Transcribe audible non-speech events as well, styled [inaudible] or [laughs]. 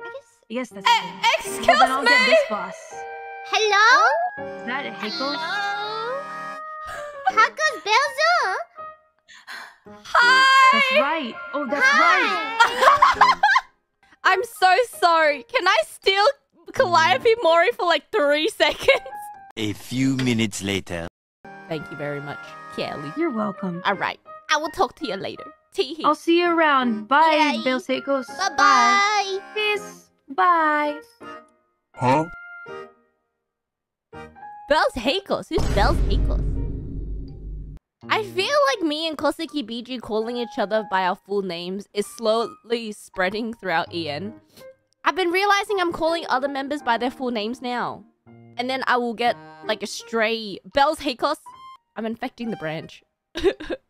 I guess. Yes, that's Eh, true. Well, excuse then I'll get this boss. Hello? Is that a Hickles? Hakos Belzu? Hi. That's right. Oh, that's right. [laughs] I'm so sorry. Can I steal Calliope Mori for like three [laughs] seconds? A few minutes later. Thank you very much, Kelly. You're welcome. All right. I will talk to you later. Tee I'll see you around. Mm-hmm. Bye, Yay. Bill Hickles. Bye bye. Peace. Bye. Huh? Baelz Hakos. Who's Baelz Hakos? I feel like me and Koseki Bijou calling each other by our full names is slowly spreading throughout EN. I've been realizing I'm calling other members by their full names now. And then I will get like a stray Baelz Hakos. I'm infecting the branch. [laughs]